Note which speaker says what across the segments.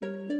Speaker 1: thank you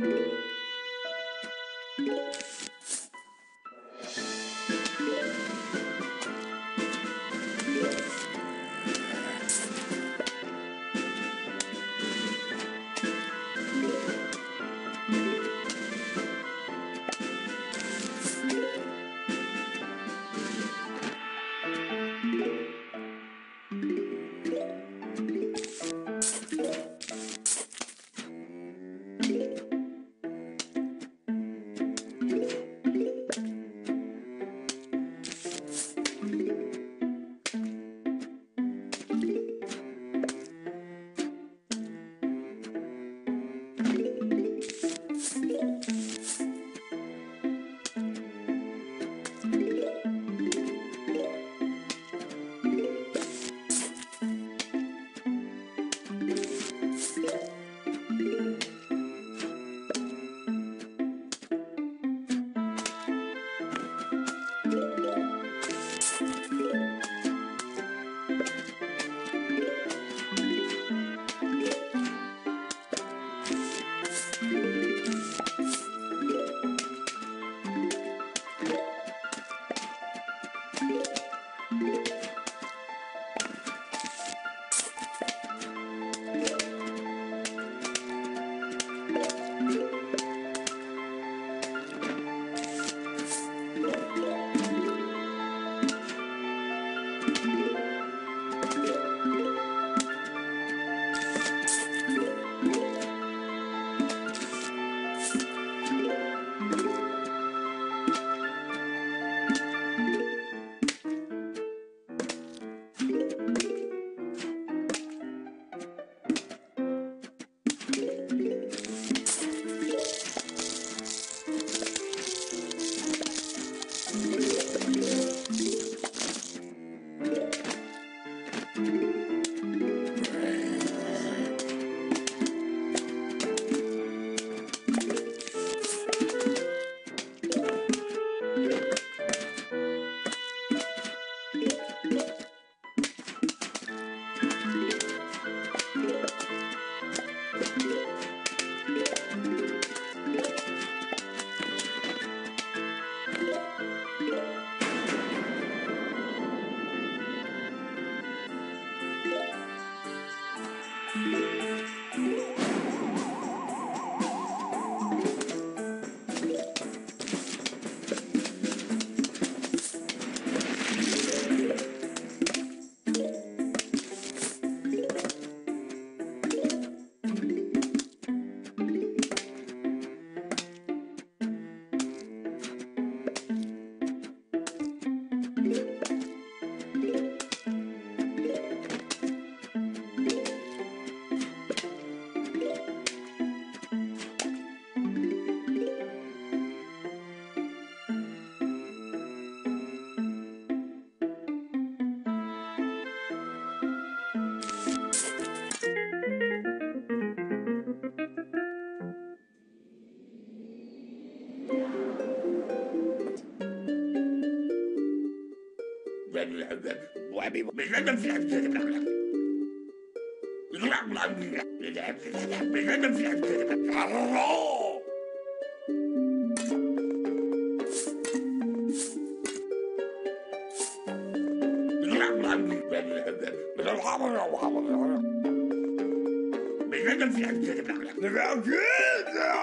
Speaker 1: Thank you. Thank you. happy. Hello! Now, good!